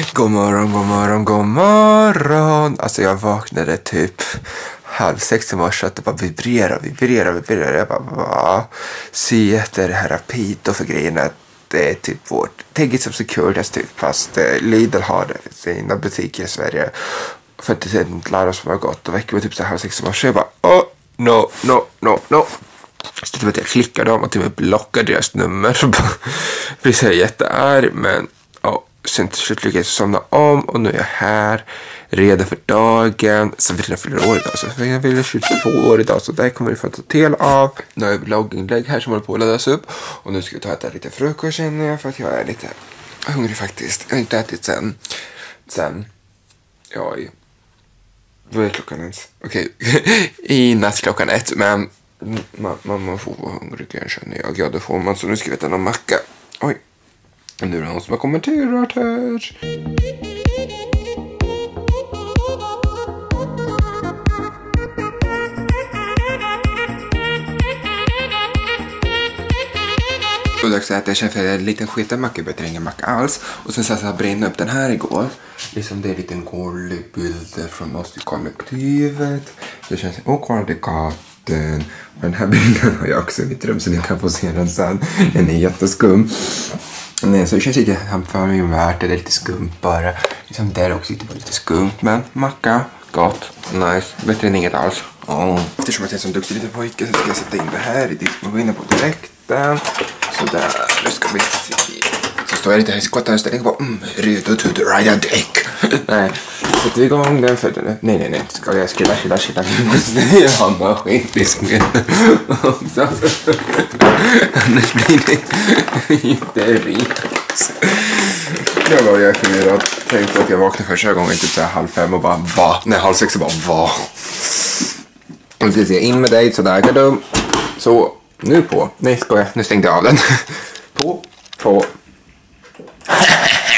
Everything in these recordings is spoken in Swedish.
God morgon, god morgon, god morgon. Alltså jag vaknade typ halv sex i morse att det bara vibrerar, vibrerar, vibrerar. Jag bara, va? Syeter, Herapit det här Pito för grejen att det är typ vårt Tänk it som Securitas typ fast eh, Lidl har det i sina butiker i Sverige. För att det är ett larm som har gått och väcker mig typ så här halv sex i morse. Jag bara, oh, no, no, no, no. Så typ att jag klickade dem och till och med blockade deras nummer. Så bara, blir så jättearg men sen till slut lyckades jag somna om och nu är jag här redo för dagen. Sen vill jag fyller år idag. Så jag fyller 22 år idag så det kommer vi få ta del av. Nu har jag blogginlägg här som håller på att laddas upp. Och nu ska vi ta och äta lite frukost känner jag för att jag är lite hungrig faktiskt. Jag har inte ätit sen, sen, ja i, vad är klockan ens? Okej, i natt klockan ett men man, man, man får vara hungrig känner jag. Ja det får man så nu ska vi äta någon macka. Oj, nu är det någon som har kommenterat här. Och dags att. Jag känner för en liten sketen macka jag bättre än ingen macka alls. Och sen satt jag bränna upp den här igår. Liksom det är en liten gullig bild från oss i kollektivet. Det känns, och kolla det katten. Och den här bilden har jag också i mitt rum så ni kan få se den sen. Den är jätteskum. Nej, så det känns lite för mig värt det. Det är lite skumt bara. Liksom där också lite, lite skumt. Men macka, gott, nice. Bättre än inget alls. Oh. Eftersom jag är en sån duktig liten pojke så ska jag sätta in det här i diskmaskinen på direkten. Sådär, nu ska vi se. Så står jag lite här i skottanställning och bara mm, redo to the ride a dick. nej, sätter vi igång den för. Nej, nej, nej. Ska jag skriva chilla chilla. Nu måste jag ha maskindisken också. Annars blir det inte ris. Jag var jag förvirrad. Tänkte att jag vaknade första gången typ så här halv fem och bara va? Nej, halv sex och bara va? Och så jag in med dig sådär. Så nu på. Nej skojar, nu stängde jag av den. på, på. ha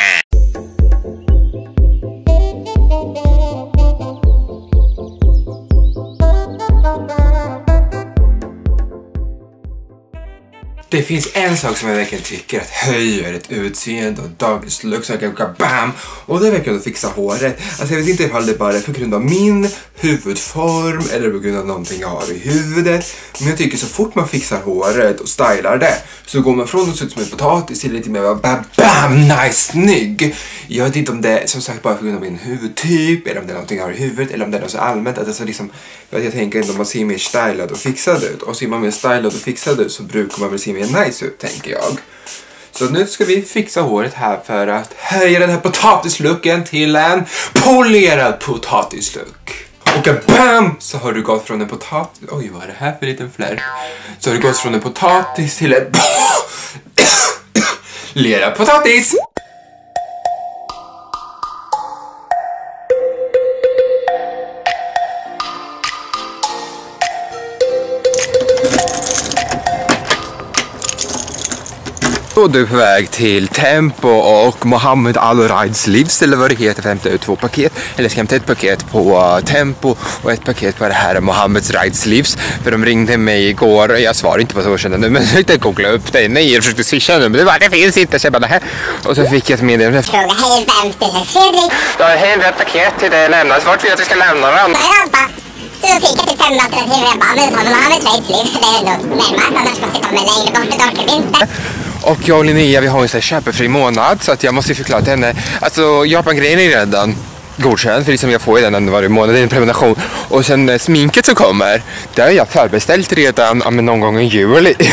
Det finns en sak som jag verkligen tycker att höjer ett utseende och dagens look så jag kan bam och det är verkligen att fixa håret. Alltså jag vet inte ifall det bara är på grund av min huvudform eller på grund av någonting jag har i huvudet. Men jag tycker så fort man fixar håret och stylar det så går man från att se ut som en potatis till lite mer bam, bam, nice, snygg. Jag vet inte om det är som sagt bara på grund av min huvudtyp eller om det är någonting jag har i huvudet eller om det är något så allmänt. Alltså liksom, jag, jag tänker ändå man ser mer stylad och fixad ut och ser man mer stylad och fixad ut så brukar man väl se mer nice ut tänker jag. Så nu ska vi fixa håret här för att höja den här potatislucken till en polerad potatisluck. Och BAM! Så har du gått från en potatis... Oj, vad är det här för liten flärp? Så har du gått från en potatis till en... Lerad potatis! Och du är på väg till Tempo och Mohammed Al Raids Livs eller vad det heter för att hämta ut två paket. Eller ska hämta ett paket på uh, Tempo och ett paket på det här Mohammeds Rides Livs. För de ringde mig igår och jag svarade inte på så nu men jag försökte googla upp det. Nej, jag försökte swisha nu men det, bara, det finns inte. Så jag bara, Nähä. Och så fick jag ett meddelande. Fråga hej vem det är Fredrik. Du har rätt paket till dig lämnas. Vart vill du att jag ska lämna den? Rampa. Så då fick jag typ fem alternativ och jag bara, men ta Mohammeds Rides Livs. Det är ändå närmast annars måste jag ta mig längre bort. Det orkar vi inte. Och jag och Linnea vi har en köpefri månad så att jag måste förklara till henne. Alltså Japan-grejen är redan godkänd för liksom jag får ju den varje månad, det är en prenumeration. Och sen eh, sminket som kommer, det har jag förbeställt redan någon gång i juli.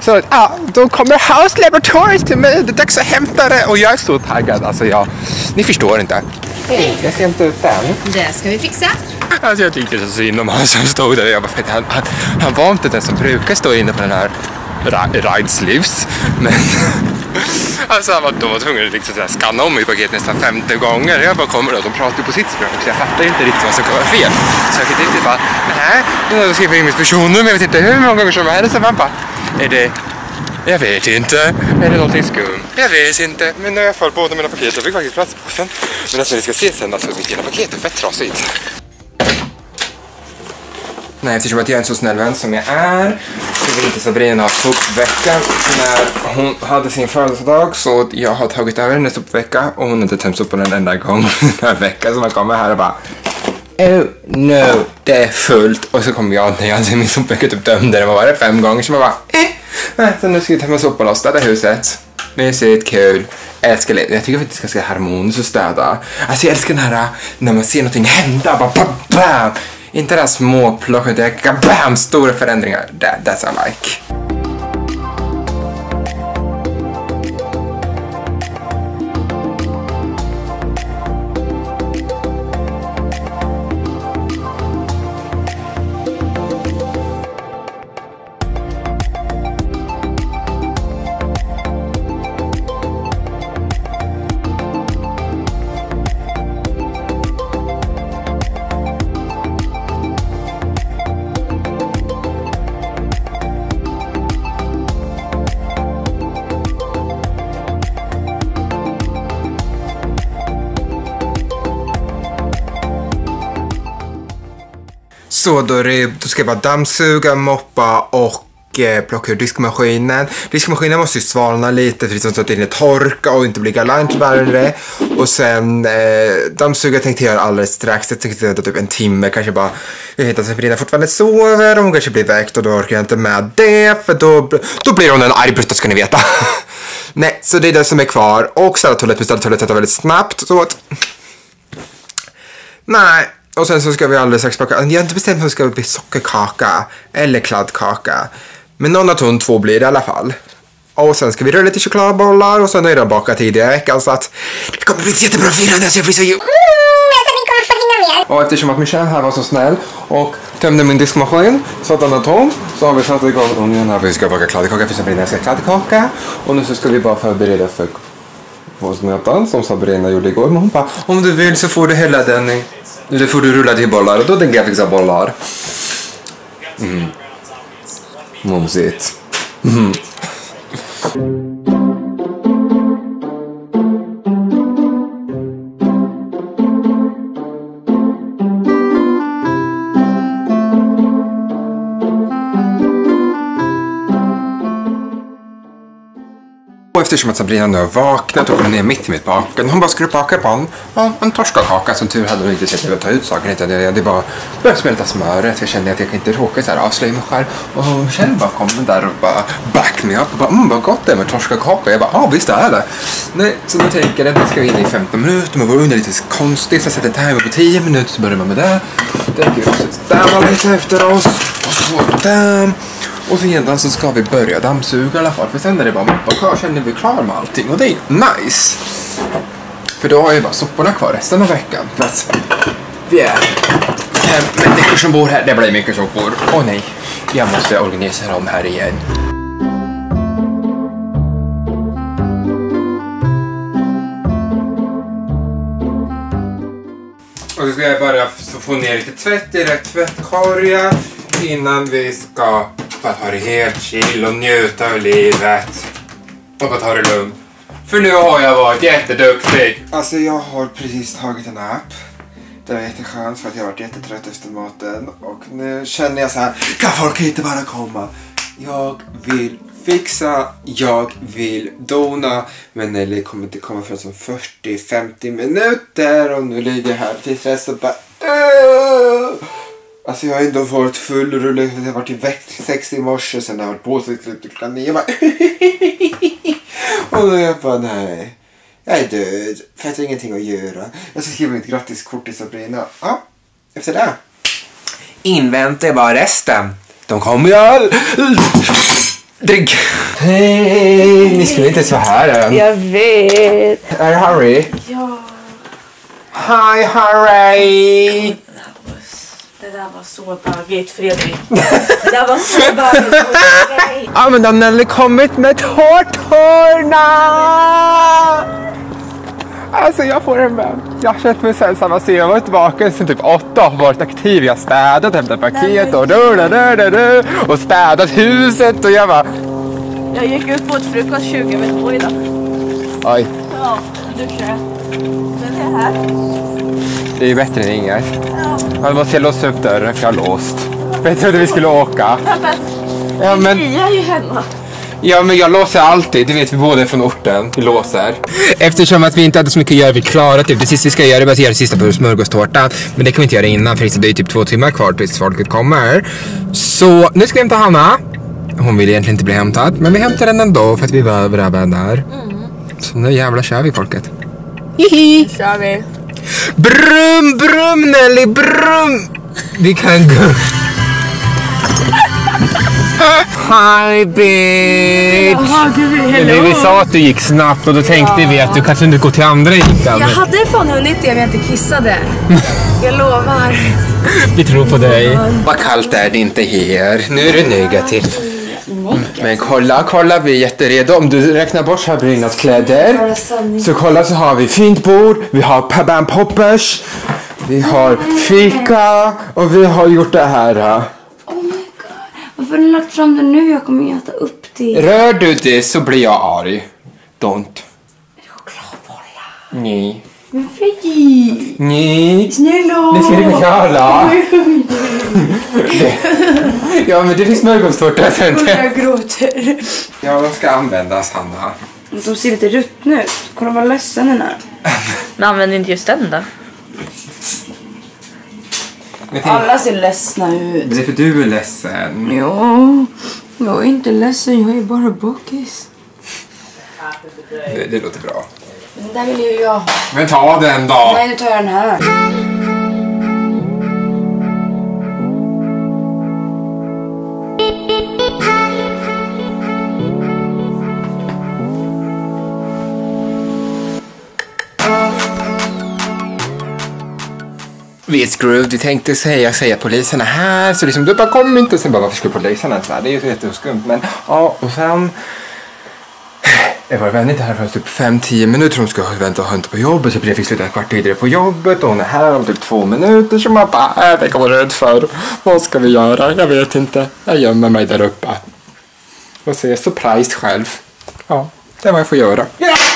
Så ja, då kommer House Laboratories till mig, det är dags att hämta det och jag är så taggad. Alltså jag, ni förstår inte. Hej, jag ska hämta ut den. Det ska vi fixa. Alltså jag tyckte så synd om han som stod där. Jag bara, han, han, han var inte den som brukar stå inne på den här Rides Livs. Men alltså han var de var tvungna att liksom skanna om mitt paket nästan 50 gånger. Jag bara kommer och de pratar ju på sitt språk så jag fattar inte riktigt vad som kan vara fel. Så jag kan inte bara, nej, jag skriver in mitt personnummer, jag vet inte hur många gånger som helst. Så man bara, är det jag vet inte. Är det någonting skumt? Jag vet inte. Men nu har jag fått båda mina paket. Jag fick faktiskt plats på sen. Men alltså ni ska se sen, alltså mitt paket är fett trasigt. Nej, eftersom att jag är en så snäll vän som jag är så vill inte Sabrina ha sopvecka. När hon hade sin födelsedag så jag har tagit över hennes sopvecka och hon har inte tömt soporna en enda gång den här veckan. Så man kommer här och bara Oh no, det är fullt. Och så kommer jag när jag hade min sopvecka typ tömde den, vad var det, fem gånger. Så man bara eh, nej, så nu ska vi tömma soporna och städa huset. Mysigt, kul. Älskar det. Jag tycker faktiskt det är ganska harmoniskt att städa. Alltså jag älskar den här när man ser någonting hända, bara bam, bam. Inte det här småplocket, det är bam, stora förändringar. That, that's I like. Så då, är det, då ska jag bara dammsuga, moppa och eh, plocka ur diskmaskinen. Diskmaskinen måste ju svalna lite för så att det inte torka och inte bli galant värre. Och sen eh, dammsuga tänkte jag göra alldeles strax. Jag tänkte göra typ en timme kanske bara. Jag vet att Sabrina fortfarande sover och hon kanske blir väckt och då orkar jag inte med det för då, då blir hon en arg brutta ska ni veta. Nej, så det är det som är kvar. Och städa toaletten, beställa toaletten väldigt snabbt. Så att... Nej, och sen så ska vi alldeles strax baka, jag har inte bestämt om det ska bli sockerkaka eller kladdkaka. Men någon av de två blir det i alla fall. Och sen ska vi röra lite chokladbollar och sen har jag redan bakat tidigare i veckan så att det kommer bli ett jättebra firande så jag blir så Mm. Och eftersom att Michelle här var så snäll och tömde min diskmaskin så att den är tom så har vi satt igång ugnen här. Vi ska baka kladdkaka för Sabrina älskar kladdkaka. Och nu så ska vi bara förbereda för påskmöten som Sabrina gjorde igår. Men hon bara, om du vill så får du hälla den i nu får du rulla till bollar och då tänker jag fixa bollar. Mm. Mumsigt. Mm. Eftersom att Sabrina nu har vaknat och kommit ner mitt i mitt baken. Hon bara, ska du baka på en, ja, en torskakaka? Som tur hade hon inte sett att ta ut saker. Utan det, det bara började smälta smöret. Jag kände att jag kan inte råka så här avslöja mig själv. Och hon själv bara kom där och bara back me up. Och bara, mm, vad gott det är med torskakaka. Jag bara, ja visst är det. Nej, så nu tänker jag att vi ska in i 15 minuter. Men vår ugn är lite konstig. Så jag sätter timer på 10 minuter så börjar man med det. Tänker vi också städa lite efter oss. Och så damm. Och sedan så ska vi börja dammsuga i alla fall. För sen är det bara moppa kvar. Sen är vi klara med allting. Och det är nice. För då har jag bara soporna kvar resten av veckan. För att vi är fem människor som bor här. Det blir mycket sopor. Åh nej, jag måste organisera om här igen. Och så ska jag bara få ner lite tvätt i rätt tvättkorgar innan vi ska bara ta det helt chill och njuta av livet. Pappa bara ta det lugnt. För nu har jag varit jätteduktig. Alltså jag har precis tagit en app. Det var jätteskönt för att jag har varit jättetrött efter maten. Och nu känner jag så här, kan folk inte bara komma? Jag vill fixa, jag vill dona. Men Nelly kommer inte komma förrän som 40-50 minuter. Och nu ligger jag här till stress och bara... "Åh!" Alltså jag har ändå varit full och rullat. Jag har varit i väck sex i morse. Sen har jag varit på sig till klockan nio. Jag bara... och då är jag bara nej. Jag är död. För jag har ingenting att göra. Jag ska skriva mitt grattiskort till Sabrina. Ja, efter det. Inväntar jag bara resten. De kommer ju all... Drink. Hej, ni skulle inte så här än. Jag vet. Är det Harry? Ja. Hi Harry! Det där var, så bögigt Fredrik. Det där var så bögigt. Ja men då har Nelly kommit med tårtorna! Alltså jag får en vän. Jag har känt mig sen samma sedan jag var tillbaka sen typ åtta och har varit aktiv. Jag har städat, hämtat paket och du, du, du, du, du, och städat huset och jag bara Jag gick ut på ett frukost 20 över två idag. oj, Ja, duschade. Sen är jag här. Det är ju bättre än inget. Ja. Man måste jag låsa upp dörren för jag har låst. För jag trodde vi skulle åka. Ja men, Vi är ju hemma. ja men jag låser alltid, det vet vi båda är från orten. Vi låser. Eftersom att vi inte hade så mycket att göra, vi klarade typ det sista vi ska göra är bara att göra det sista på smörgåstårtan. Men det kan vi inte göra innan för det är typ två timmar kvar tills folket kommer. Så nu ska vi hämta Hanna. Hon vill egentligen inte bli hämtad, men vi hämtar henne ändå för att vi behöver även där. Så nu jävlar kör vi folket. Hihi! Kör vi. Brum, brum Nelly, brum! Vi kan gå. Hi bitch! Jaha, gud, Vi, hello. vi sa att du gick snabbt och då tänkte vi att du kanske inte går till andra gikan. Jag hade fan hunnit det om jag inte kissade. Jag lovar. Vi tror på dig. Vad kallt är det inte här. Nu är det negativt. Men kolla, kolla, vi är jätteredo. Om du räknar bort Sabrinas kläder. Så kolla så har vi fint bord, vi har Pabban Poppers, vi har fika och vi har gjort det här. Oh my god. Varför har ni lagt fram det nu? Jag kommer ju äta upp det. Rör du det så blir jag arg. Don't. Nej. Men Freddy! Nej. Snälla! Det ska du inte göra. Det- Ja men det finns smörgåstårta sen. Jag gråter. Ja, de ska användas Hanna. De ser lite ruttna ut. Kolla vad ledsen den är. Men använder inte just den då? Alla ser ledsna ut. det är för du är ledsen. Ja, jag är inte ledsen. Jag är bara bakis. Det, det låter bra. Den där vill ju jag ha. Men ta den då. Nej, nu tar jag den här. Vi är screwed. Vi tänkte säga, säga poliserna här. Så liksom, du bara kom inte. Sen bara, varför skulle poliserna ens vara? Det är ju så jätteskumt. Men ja, och sen. Jag var vän inte här förrän typ 5-10 minuter. Hon ska vänta och hämta på jobbet. Så jag fick sluta en kvart tidigare på jobbet. Och hon är här om typ två minuter. Så man bara, äh, det går rädd för. Vad ska vi göra? Jag vet inte. Jag gömmer mig där uppe. Och se surprise själv. Ja, det är vad jag får göra. Yeah!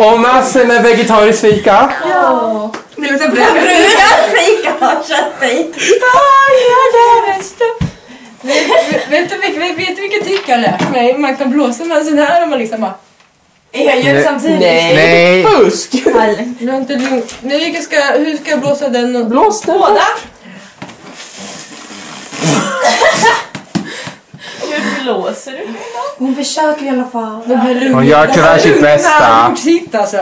Och massor med vegetarisk fika. Det luktar bröd. Vet du vilket, vet du vilket trick jag har lärt mig? Man kan blåsa med en sån här och man liksom bara... Jag gör det samtidigt. Nej. Fusk! Du har inte lugnt. Nu, hur ska jag blåsa den? Och... Blås den Båda! Blåser du? Hon försöker i alla fall. Hon gör tyvärr sitt bästa. Sitt alltså.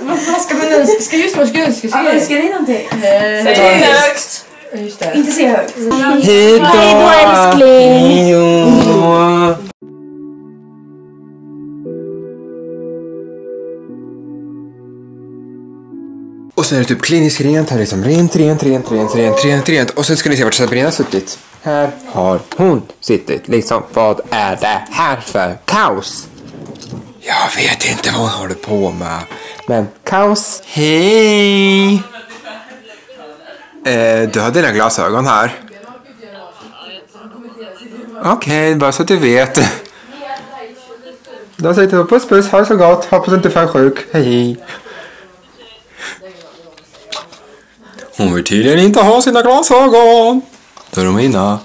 Vad, vad ska man önska? Ska just önska sig? Önskar dig någonting? Eh, Säg högt. Just det. Inte se högt. Hej då älskling. Och sen är det typ kliniskt rent, här är liksom rent, rent, rent, rent, rent, rent, rent. Och sen ska ni se vart Sabrina har suttit. Här har hon suttit. Liksom, vad är det här för kaos? Jag vet inte vad hon håller på med. Men kaos. Hej! Eh, du har dina glasögon här. Okej, bara så att du vet. Då säger jag puss puss, ha det så gott, hoppas du inte är för sjuk, hej hej. Hon vill tydligen inte ha sina glasögon. Då är de mina.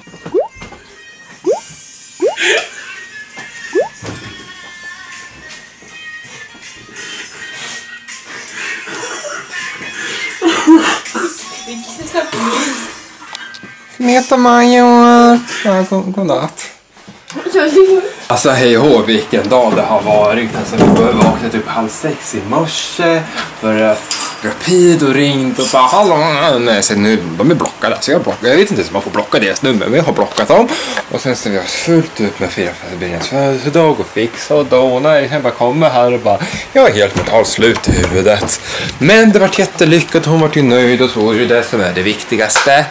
Meta-Majo. Ja, god, god natt. Alltså hej hå vilken dag det har varit. Alltså vi vaknade typ halv sex i morse. För rapid och ringt och bara hallå. Nej, så nu, de är blockade. Så jag, blockade. jag vet inte om man får blocka deras nummer men jag har blockat dem. Och sen står vi oss fullt upp med fira Sabrinas födelsedag och fixa och dona. Jag bara kommer här och bara jag är helt mentalt slut i huvudet. Men det vart jättelyckat. Hon vart ju nöjd och så är det det som är det viktigaste.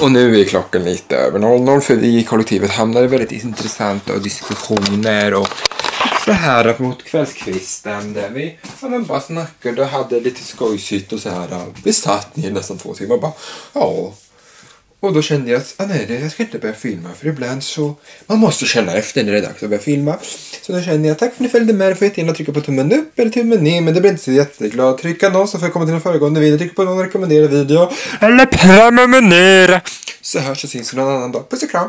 Och nu är klockan lite över 00 för vi i kollektivet hamnade i väldigt intressanta diskussioner och så här mot kvällskvisten där vi ja, men bara snackade och hade lite skojsigt och så här. Vi satt ner nästan två timmar och bara ja. Och då kände jag att ah, nej, jag ska inte börja filma för ibland så man måste känna efter när det är dags att börja filma. Så då kände jag tack för att ni följde med. Ni får jättegärna trycka på tummen upp eller tummen ner men det blir inte så jätteglad. Trycka någon så får jag komma till en föregående video. Trycka på någon rekommenderad video. Eller prenumerera. Så hörs och syns vi någon annan dag. Puss och kram.